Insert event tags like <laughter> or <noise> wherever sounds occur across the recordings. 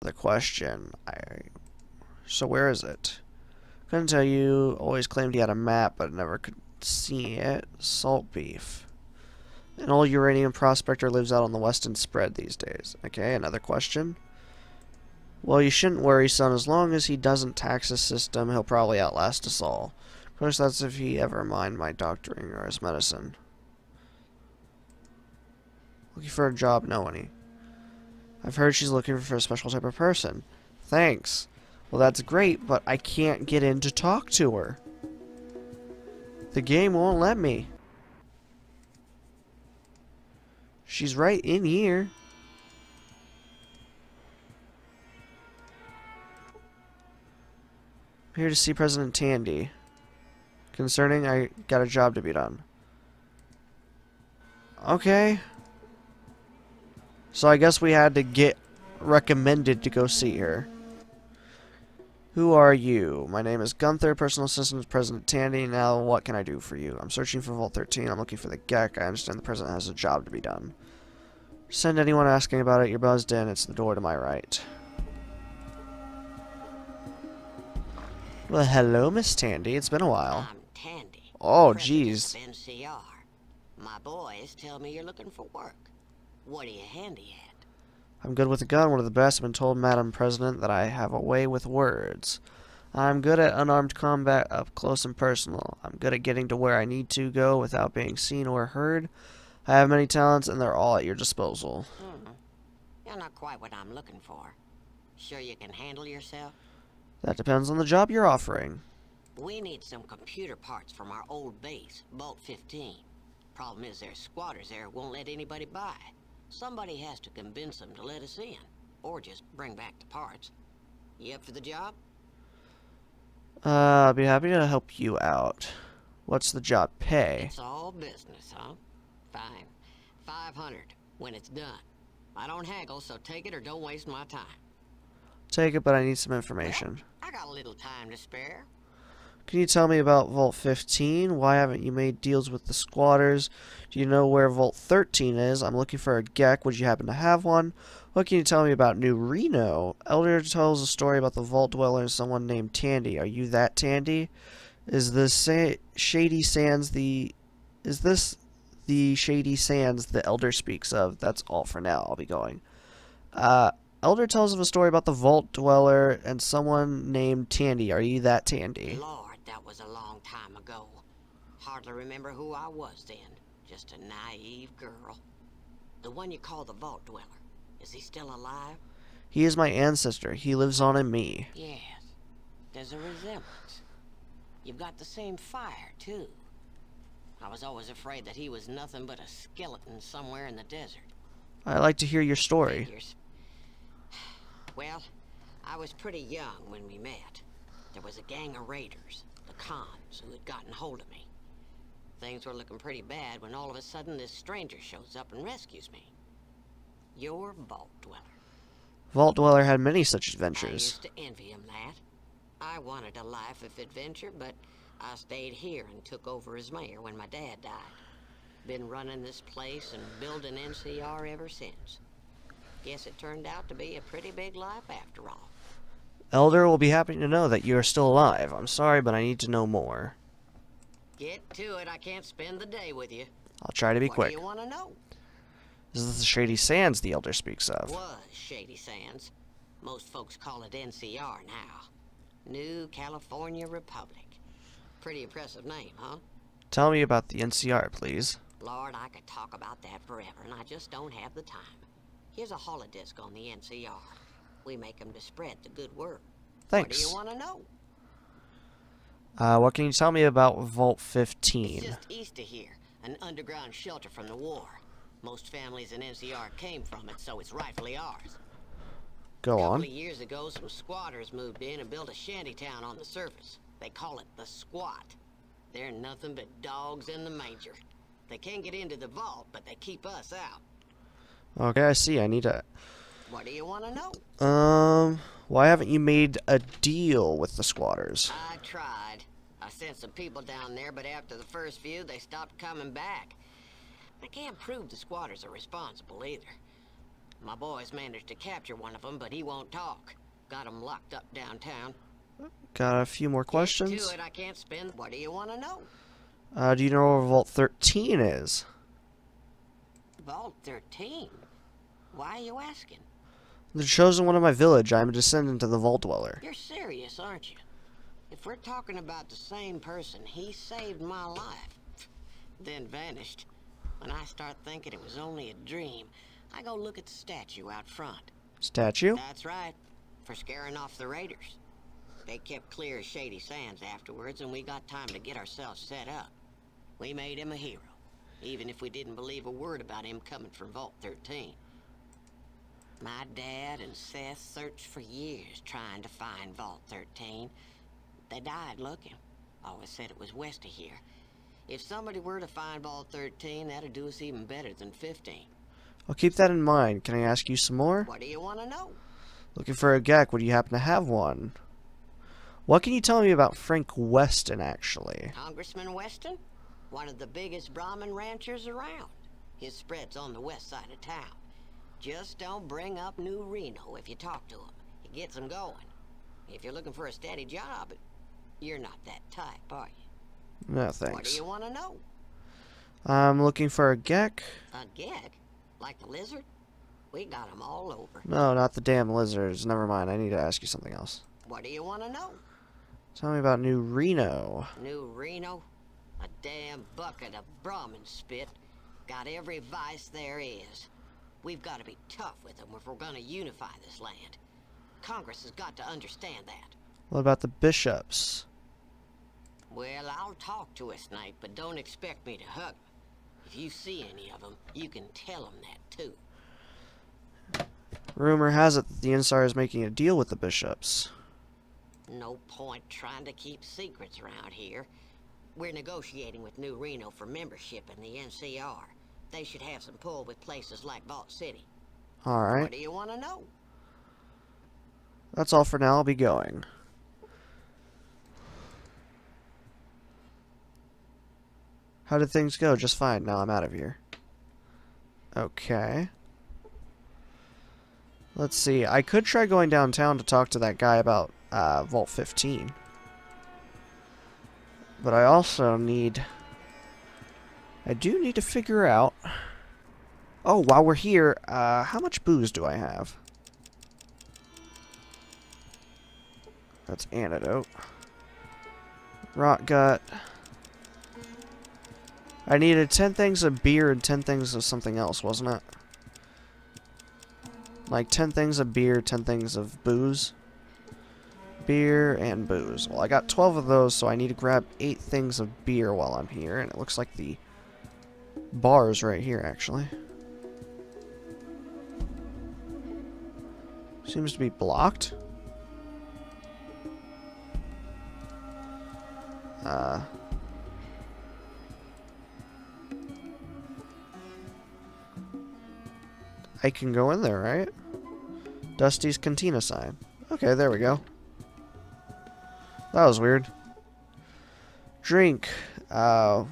The question. I. So where is it? Couldn't tell you. Always claimed he had a map, but never could see it. Salt beef. An old uranium prospector lives out on the western spread these days. Okay, another question. Well, you shouldn't worry, son. As long as he doesn't tax the system, he'll probably outlast us all. Of course, that's if he ever mind my doctoring or his medicine. Looking for a job, no any. I've heard she's looking for a special type of person. Thanks. Well, that's great, but I can't get in to talk to her. The game won't let me. She's right in here. I'm here to see President Tandi. Concerning, I got a job to be done. Okay. So I guess we had to get recommended to go see her. Who are you? My name is Gunther, personal assistant to President Tandi. Now, what can I do for you? I'm searching for Vault 13. I'm looking for the GECK. I understand the President has a job to be done. Send anyone asking about it. You're buzzed in. It's the door to my right. Well, hello, Miss Tandi. It's been a while. I'm Tandi. Oh, jeez. My boys tell me you're looking for work. What are you handy at? I'm good with a gun, one of the best. I've been told, Madam President, that I have a way with words. I'm good at unarmed combat up close and personal. I'm good at getting to where I need to go without being seen or heard. I have many talents, and they're all at your disposal. Hmm. You're not quite what I'm looking for. Sure you can handle yourself? That depends on the job you're offering. We need some computer parts from our old base, Vault 15. Problem is there's squatters there won't let anybody by. Somebody has to convince them to let us in. Or just bring back the parts. You up for the job? Uh, I'd be happy to help you out. What's the job pay? It's all business, huh? Fine. 500 when it's done. I don't haggle, so take it or don't waste my time. Take it, but I need some information. I got a little time to spare. Can you tell me about Vault 15? Why haven't you made deals with the squatters? Do you know where Vault 13 is? I'm looking for a GECK. Would you happen to have one? What can you tell me about New Reno? Elder tells a story about the Vault Dweller and someone named Tandi. Are you that Tandi? Is this sa Shady Sands the... Is this the Shady Sands the Elder speaks of? That's all for now. I'll be going. Uh... Elder tells of a story about the Vault Dweller and someone named Tandi. Are you that Tandi? Lord, that was a long time ago. Hardly remember who I was then. Just a naive girl. The one you call the Vault Dweller. Is he still alive? He is my ancestor. He lives on in me. Yes. There's a resemblance. You've got the same fire, too. I was always afraid that he was nothing but a skeleton somewhere in the desert. I like to hear your story. Figures. <sighs> Well, I was pretty young when we met. There was a gang of raiders, the cons, who had gotten hold of me. Things were looking pretty bad when all of a sudden this stranger shows up and rescues me. Your Vault Dweller. Vault Dweller had many such adventures. I used to envy him that. I wanted a life of adventure, but I stayed here and took over as mayor when my dad died. Been running this place and building NCR ever since. Guess it turned out to be a pretty big life after all. Elder will be happy to know that you are still alive. I'm sorry, but I need to know more. Get to it, I can't spend the day with you. I'll try to be what quick. do you want to know? This is the Shady Sands the Elder speaks of. Was Shady Sands. Most folks call it NCR now. New California Republic. Pretty impressive name, huh? Tell me about the NCR, please. Lord, I could talk about that forever, and I just don't have the time. Here's a holodisc on the NCR. We make them to spread the good word. What do Thanks. you want to know? Uh, what can you tell me about Vault 15? It's 15? just east of here, an underground shelter from the war. Most families in NCR came from it, so it's rightfully ours. Go A couple on. years ago, some squatters moved in and built a shanty town on the surface. They call it the Squat. They're nothing but dogs in the manger. They can't get into the vault, but they keep us out. Okay, I see. I need to... What do you want to know? Um, why haven't you made a deal with the squatters? I tried. I sent some people down there, but after the first few, they stopped coming back. I can't prove the squatters are responsible either. My boys managed to capture one of them, but he won't talk. Got him locked up downtown. Got a few more Get questions. to it, I can't spend. What do you want to know? Uh, do you know where Vault 13 is? Vault 13? Why are you asking? The chosen one of my village. I am a descendant of the Vault Dweller. You're serious, aren't you? If we're talking about the same person, he saved my life. Then vanished. When I start thinking it was only a dream, I go look at the statue out front. Statue? That's right. For scaring off the raiders. They kept clear of Shady Sands afterwards, and we got time to get ourselves set up. We made him a hero, even if we didn't believe a word about him coming from Vault 13. My dad and Seth searched for years trying to find Vault 13. They died looking. Always said it was west of here. If somebody were to find Vault 13, that'd do us even better than 15. I'll keep that in mind. Can I ask you some more? What do you want to know? Looking for a GECK. Would you happen to have one? What can you tell me about Frank Weston, actually? Congressman Weston? One of the biggest Brahmin ranchers around. His spread's on the west side of town. Just don't bring up New Reno if you talk to him. It gets him going. If you're looking for a steady job, you're not that type, are you? No, thanks. What do you want to know? I'm looking for a GECK. A gag? Like the lizard? We got 'em all over. No, not the damn lizards. Never mind. I need to ask you something else. What do you want to know? Tell me about New Reno. New Reno? A damn bucket of Brahmin spit. Got every vice there is. We've got to be tough with them if we're going to unify this land. Congress has got to understand that. What about the bishops? Well, I'll talk to a snake, but don't expect me to hug 'em. If you see any of them, you can tell them that too. Rumor has it that the NCR is making a deal with the bishops. No point trying to keep secrets around here. We're negotiating with New Reno for membership in the NCR. They should have some pull with places like Vault City. Alright. What do you want to know? That's all for now. I'll be going. How did things go? Just fine. Now I'm out of here. Okay. Let's see. I could try going downtown to talk to that guy about uh, Vault 15. But I also need... I do need to figure out... Oh, while we're here, uh, how much booze do I have? That's antidote. Rot gut. I needed 10 things of beer and 10 things of something else, wasn't it? Like 10 things of beer, 10 things of booze. Beer and booze. Well, I got 12 of those, so I need to grab 8 things of beer while I'm here. And it looks like the bar's right here, actually. Seems to be blocked. Uh, I can go in there, right? Dusty's Cantina sign. Okay, there we go. That was weird. Drink. Uh,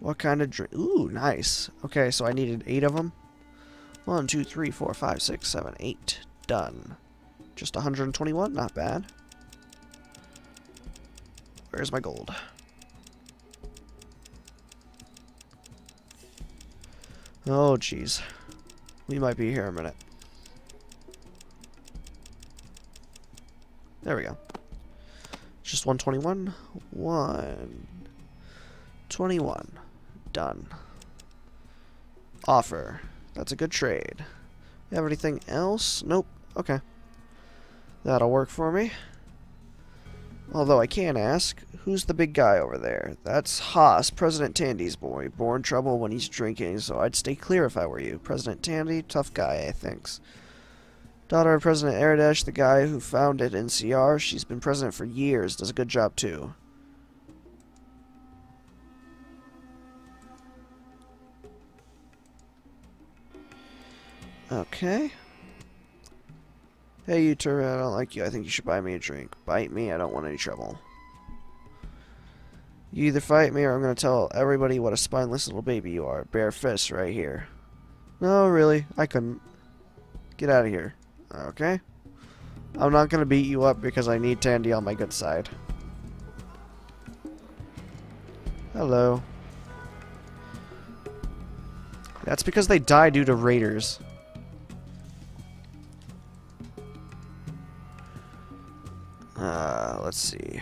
what kind of drink? Ooh, nice. Okay, so I needed eight of them. One, two, three, four, five, six, seven, eight. Done. Just 121? Not bad. Where's my gold? Oh, jeez. We might be here a minute. There we go. Just 121. 121. Done. Offer. That's a good trade. You have anything else? Nope. Okay. That'll work for me. Although I can ask, who's the big guy over there? That's Haas, President Tandi's boy. Born trouble when he's drinking, so I'd stay clear if I were you. President Tandi, tough guy, I thinks. Daughter of President Aradesh, the guy who founded NCR. She's been president for years, does a good job too. Okay. Hey, you turret, I don't like you. I think you should buy me a drink. Bite me, I don't want any trouble. You either fight me or I'm going to tell everybody what a spineless little baby you are. Bare fists right here. No, really, I couldn't. Get out of here. Okay? I'm not going to beat you up because I need Tandi on my good side. Hello. That's because they die due to raiders. Uh, let's see.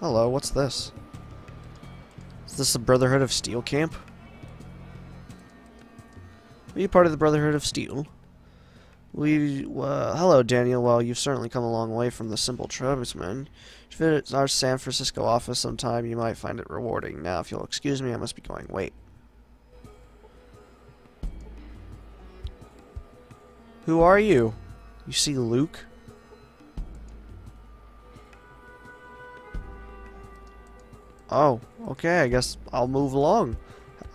Hello, what's this? Is this the Brotherhood of Steel camp? Are you part of the Brotherhood of Steel? We, uh, hello Daniel, well you've certainly come a long way from the simple tribesman. If it's our San Francisco office sometime, you might find it rewarding. Now, if you'll excuse me, I must be going. Wait. Who are you? You see Luke? Oh, okay, I guess I'll move along.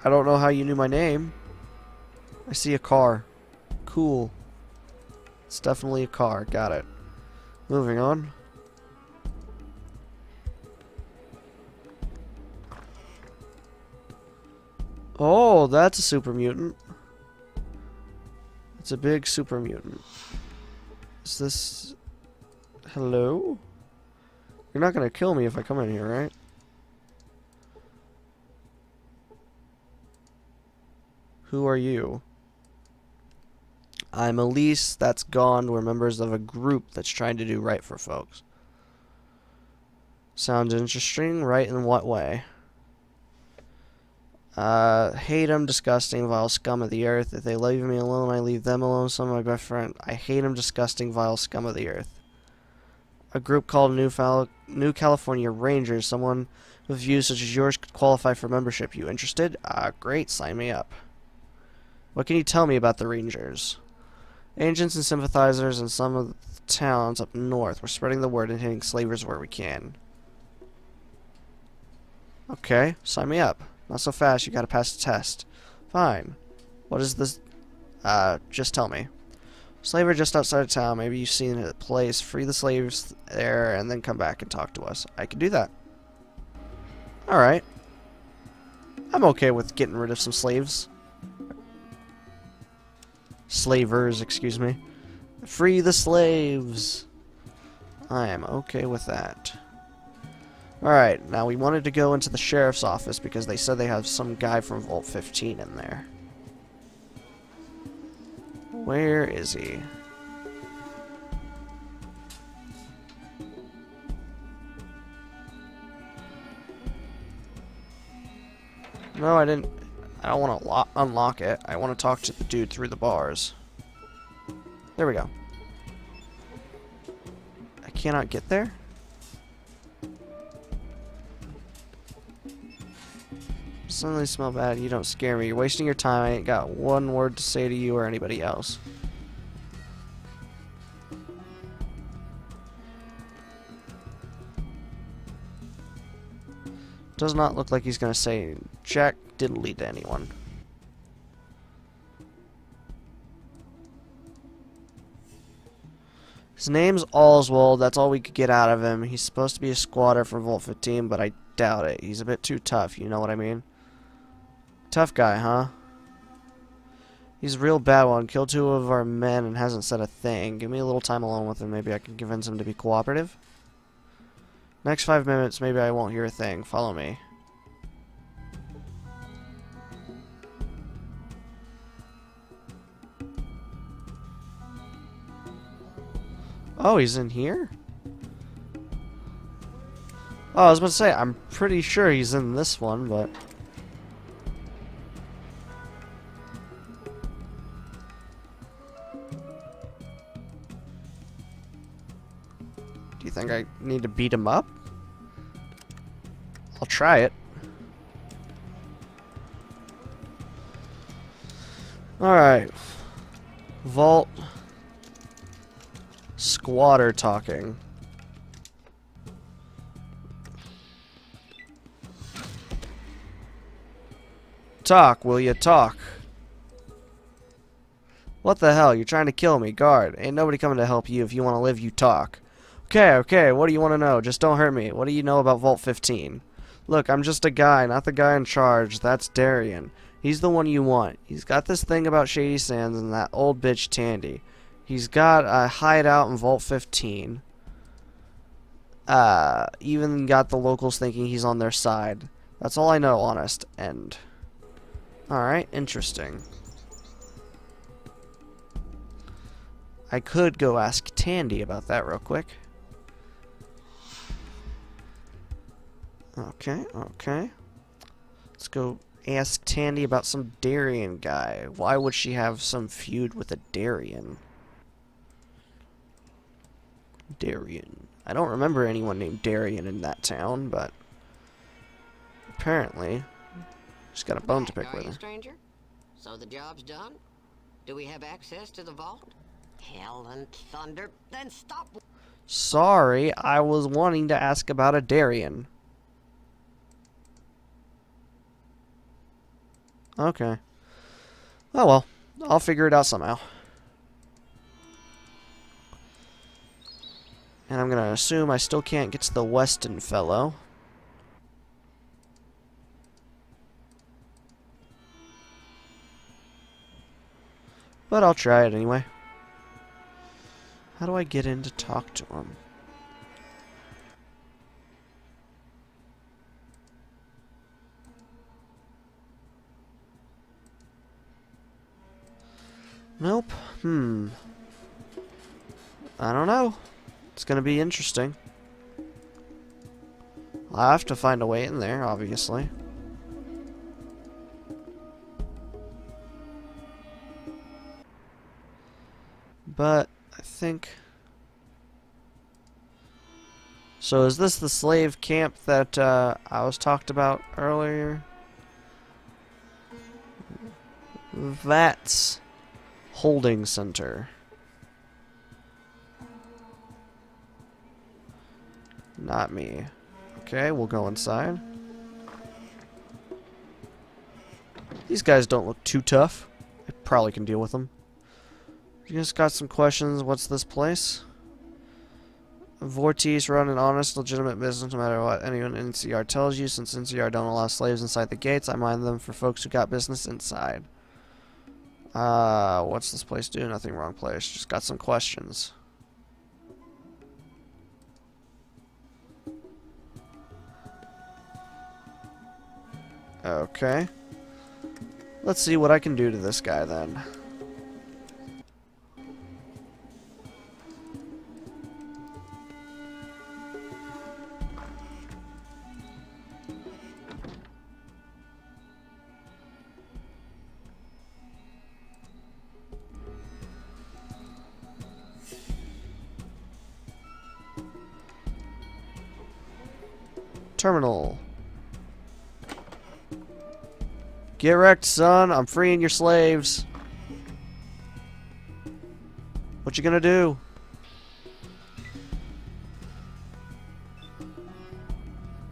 I don't know how you knew my name. I see a car. Cool. It's definitely a car. Got it. Moving on. Oh, that's a super mutant. It's a big super mutant. Is this... Hello? You're not gonna kill me if I come in here, right? Who are you? I'm Elise, that's gone. We're members of a group that's trying to do right for folks. Sounds interesting. Right in what way? Uh, hate them, disgusting, vile scum of the earth. If they leave me alone, I leave them alone. Some of my best friend. I hate them, disgusting, vile scum of the earth. A group called New, Fal New California Rangers. Someone with views such as yours could qualify for membership. You interested? Uh, great. Sign me up. What can you tell me about the Rangers? Agents and sympathizers in some of the towns up north. We're spreading the word and hitting slavers where we can. Okay, sign me up. Not so fast, you gotta pass the test. Fine. What is this? Uh, just tell me. Slaver just outside of town. Maybe you've seen it place. Free the slaves there and then come back and talk to us. I can do that. Alright. I'm okay with getting rid of some slaves. Slavers, excuse me. Free the slaves! I am okay with that. Alright, now we wanted to go into the sheriff's office because they said they have some guy from Vault 15 in there. Where is he? No, I didn't. I don't want to unlock it. I want to talk to the dude through the bars. There we go. I cannot get there? Suddenly smell bad. You don't scare me. You're wasting your time. I ain't got one word to say to you or anybody else. Does not look like he's going to say jack didn't lead to anyone. His name's Oswald. That's all we could get out of him. He's supposed to be a squatter for Vault 15, but I doubt it. He's a bit too tough, you know what I mean? Tough guy, huh? He's a real bad one. Killed two of our men and hasn't said a thing. Give me a little time alone with him. Maybe I can convince him to be cooperative. Next five minutes, maybe I won't hear a thing. Follow me. Oh, he's in here? Oh, I was about to say, I'm pretty sure he's in this one, but... you think I need to beat him up? I'll try it. Alright. Vault squatter talking. Talk, will you talk? What the hell? You're trying to kill me. Guard. Ain't nobody coming to help you. If you want to live, you talk. Okay, okay, what do you want to know? Just don't hurt me. What do you know about Vault 15? Look, I'm just a guy, not the guy in charge. That's Darion. He's the one you want. He's got this thing about Shady Sands and that old bitch Tandi. He's got a hideout in Vault 15. Uh, even got the locals thinking he's on their side. That's all I know, honest. End. Alright, interesting. I could go ask Tandi about that real quick. Okay, okay. Let's go ask Tandi about some Darion guy. Why would she have some feud with a Darion? Darion. I don't remember anyone named Darion in that town, but apparently she's got a bone to pick with her. stranger? So the job's done? Do we have access to the vault? Hell and thunder. Then stop. Sorry, I was wanting to ask about a Darion. Okay. Oh well, I'll figure it out somehow. And I'm gonna assume I still can't get to the Weston fellow. But I'll try it anyway. How do I get in to talk to him? Nope. Hmm. I don't know. It's gonna be interesting. I'll have to find a way in there, obviously. But I think. So is this the slave camp that uh, I was talked about earlier? That's holding center. Not me. Okay, we'll go inside. These guys don't look too tough. I probably can deal with them. You guys got some questions? What's this place? Vortis run an honest, legitimate business no matter what anyone in NCR tells you. Since NCR don't allow slaves inside the gates, I mind them for folks who got business inside. Uh, what's this place do? Nothing wrong place. Just got some questions. Okay. Let's see what I can do to this guy then. Terminal. Get wrecked, son. I'm freeing your slaves. What you gonna do?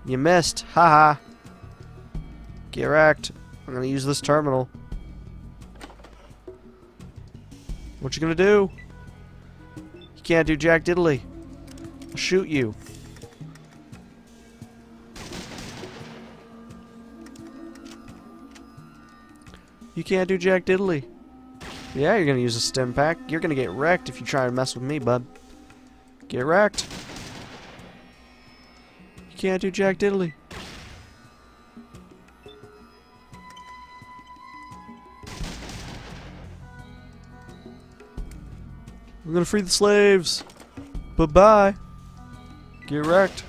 You missed. Haha. -ha. Get wrecked. I'm gonna use this terminal. What you gonna do? You can't do jack diddly. I'll shoot you. Can't do jack diddly. Yeah, you're gonna use a stim pack. You're gonna get wrecked if you try to mess with me, bud. Get wrecked. You can't do jack diddly. I'm gonna free the slaves. Bye-bye. Get wrecked.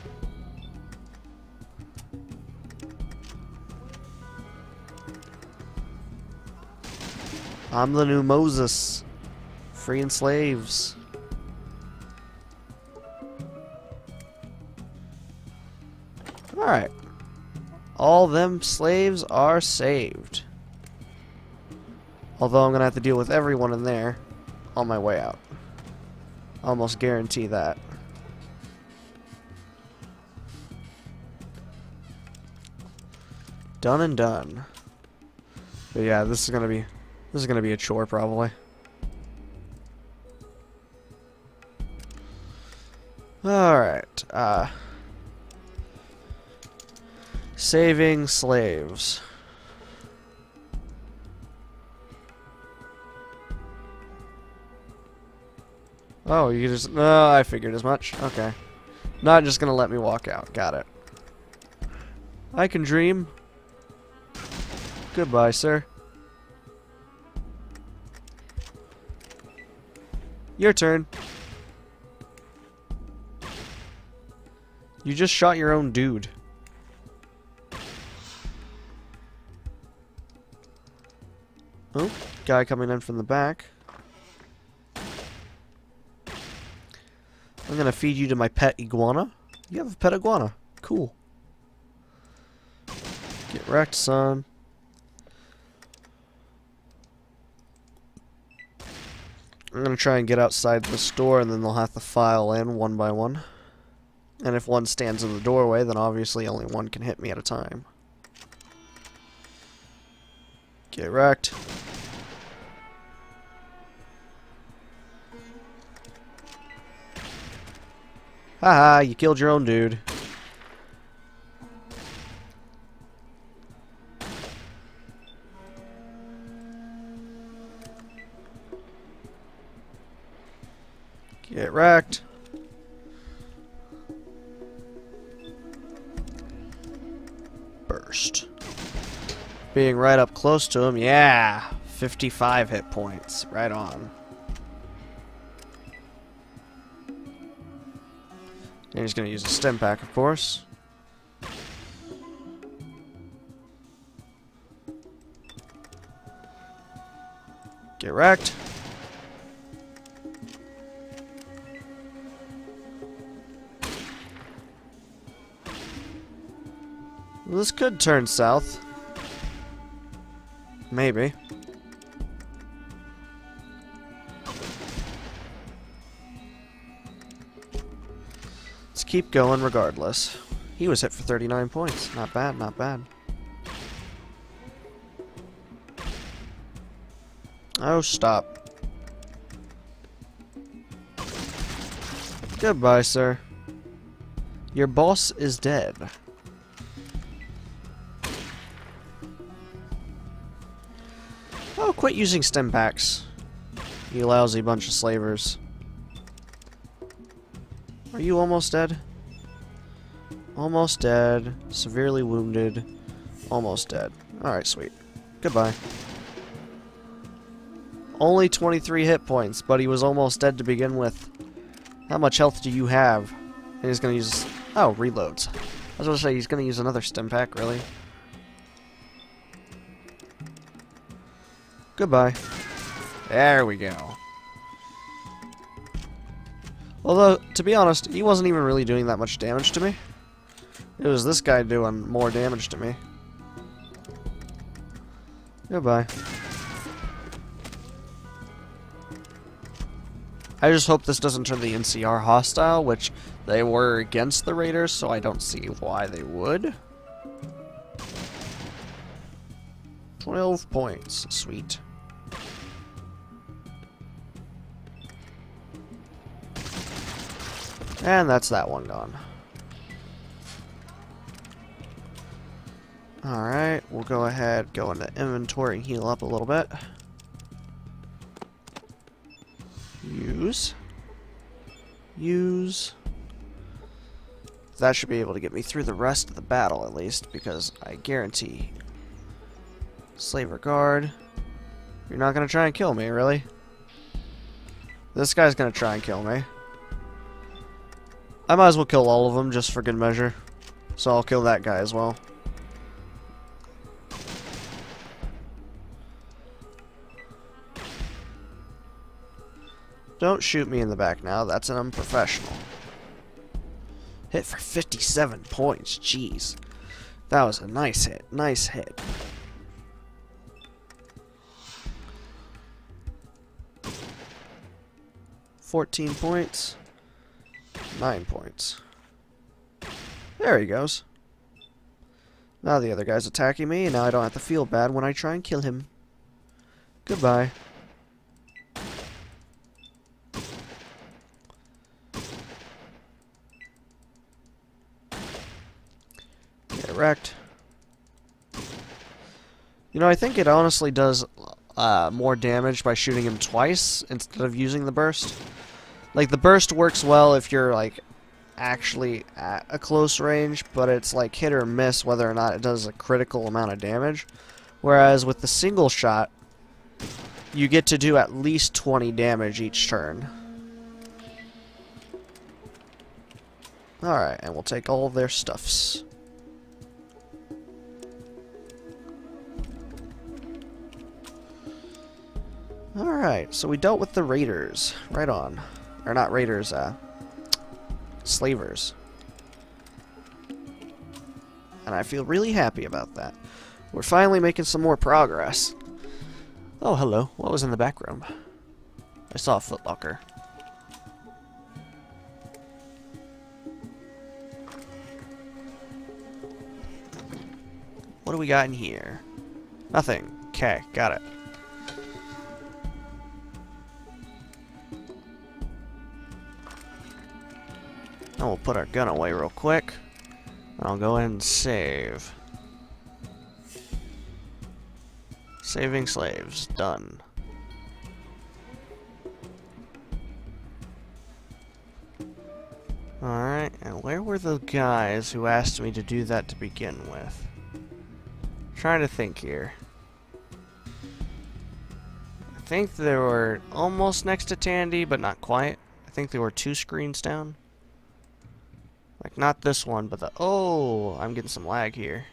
I'm the new Moses. Freeing slaves. Alright. All them slaves are saved. Although I'm going to have to deal with everyone in there on my way out. Almost guarantee that. Done and done. But yeah, this is going to be this is going to be a chore, probably. Alright, uh... Saving slaves. Oh, you just... No, I figured as much. Okay. Not just gonna let me walk out. Got it. I can dream. Goodbye, sir. Your turn. You just shot your own dude. Oh, guy coming in from the back. I'm gonna feed you to my pet iguana. You have a pet iguana. Cool. Get wrecked, son. I'm gonna try and get outside the store and then they'll have to file in one by one. And if one stands in the doorway, then obviously only one can hit me at a time. Get wrecked. Haha, you killed your own dude. Get wrecked. Burst. Being right up close to him, yeah. 55 hit points. Right on. And he's going to use a Stimpak, of course. Get wrecked. This could turn south. Maybe. Let's keep going regardless. He was hit for 39 points. Not bad, not bad. Oh, stop. Goodbye, sir. Your boss is dead. Quit using Stimpaks. You lousy bunch of slavers. Are you almost dead? Almost dead. Severely wounded. Almost dead. Alright, sweet. Goodbye. Only 23 hit points, but he was almost dead to begin with. How much health do you have? And he's gonna use... Oh, reloads. I was gonna say, he's gonna use another Stimpak, really? Goodbye. There we go. Although, to be honest, he wasn't even really doing that much damage to me. It was this guy doing more damage to me. Goodbye. I just hope this doesn't turn the NCR hostile, which they were against the Raiders, so I don't see why they would. 12 points. Sweet. And that's that one gone. Alright, we'll go ahead, go into inventory and heal up a little bit. Use. Use. That should be able to get me through the rest of the battle, at least, because I guarantee... Slaver Guard. You're not going to try and kill me, really? This guy's going to try and kill me. I might as well kill all of them just for good measure. So I'll kill that guy as well. Don't shoot me in the back now. That's an unprofessional. Hit for 57 points. Jeez. That was a nice hit. Nice hit. Fourteen points. Nine points. There he goes. Now the other guy's attacking me, and now I don't have to feel bad when I try and kill him. Goodbye. Get wrecked. You know, I think it honestly does uh, more damage by shooting him twice instead of using the burst. Like, the burst works well if you're, like, actually at a close range, but it's, like, hit or miss whether or not it does a critical amount of damage. Whereas with the single shot, you get to do at least 20 damage each turn. Alright, and we'll take all their stuffs. Alright, so we dealt with the raiders. Right on. Or not raiders, uh... Slavers. And I feel really happy about that. We're finally making some more progress. Oh, hello. What was in the back room? I saw a footlocker. What do we got in here? Nothing. Okay, got it. Now we'll put our gun away real quick. I'll go ahead and save. Saving slaves. Done. Alright, and where were the guys who asked me to do that to begin with? trying to think here. I think they were almost next to Tandi, but not quite. I think they were two screens down. Like, not this one, but the... Oh, I'm getting some lag here.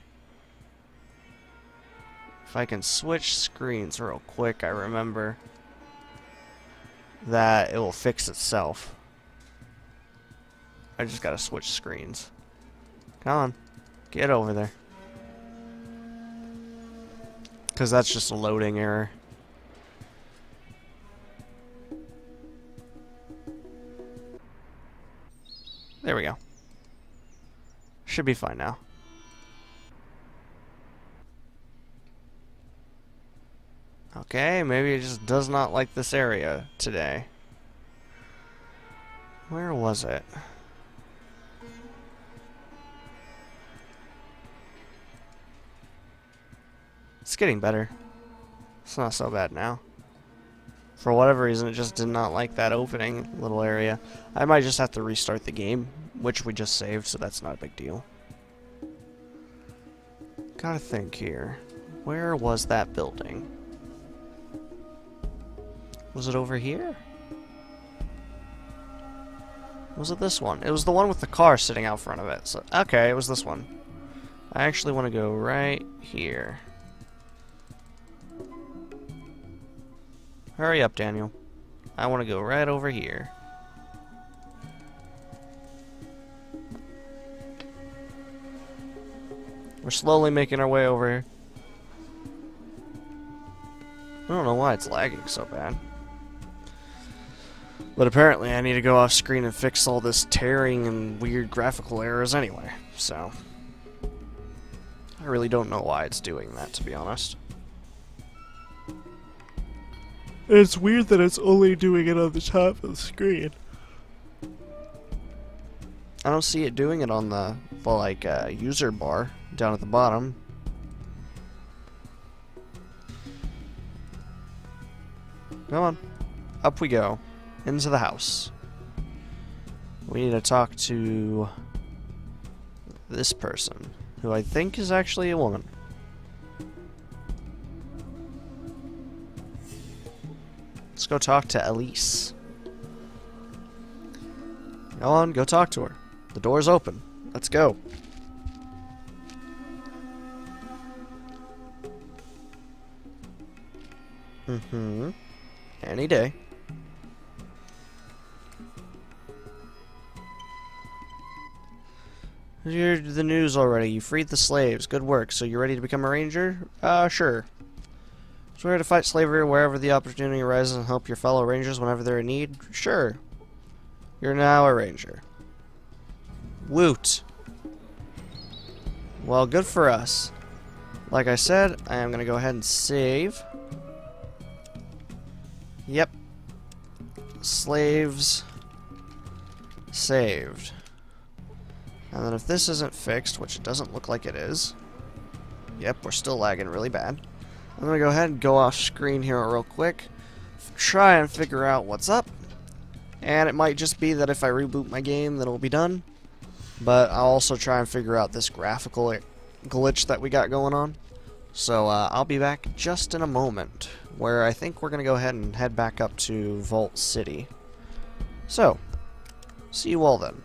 If I can switch screens real quick, I remember that it will fix itself. I just gotta switch screens. Come on. Get over there. Because that's just a loading error. There we go. Should be fine now. Okay, maybe it just does not like this area today. Where was it? It's getting better. It's not so bad now. For whatever reason, it just did not like that opening little area. I might just have to restart the game, which we just saved, so that's not a big deal. Gotta think here. Where was that building? Was it over here? Was it this one? It was the one with the car sitting out front of it. So Okay, it was this one. I actually want to go right here. Hurry up, Daniel. I want to go right over here. We're slowly making our way over here. I don't know why it's lagging so bad. But apparently I need to go off screen and fix all this tearing and weird graphical errors anyway, so... I really don't know why it's doing that, to be honest. It's weird that it's only doing it on the top of the screen. I don't see it doing it on the, the like, uh, user bar down at the bottom. Come on. Up we go. Into the house. We need to talk to this person, who I think is actually a woman. Let's go talk to Elise. Go on, go talk to her. The door's open. Let's go. Mm-hmm. Any day. You heard the news already. You freed the slaves. Good work. So you're ready to become a ranger? Uh, sure. Swear to fight slavery wherever the opportunity arises and help your fellow rangers whenever they're in need? Sure. You're now a ranger. Woot. Well, good for us. Like I said, I am going to go ahead and save. Yep. Slaves. Saved. And then if this isn't fixed, which it doesn't look like it is, yep, we're still lagging really bad. I'm going to go ahead and go off screen here real quick, try and figure out what's up, and it might just be that if I reboot my game, then it'll be done. But I'll also try and figure out this graphical glitch that we got going on. So uh, I'll be back just in a moment, where I think we're going to go ahead and head back up to Vault City. So, see you all then.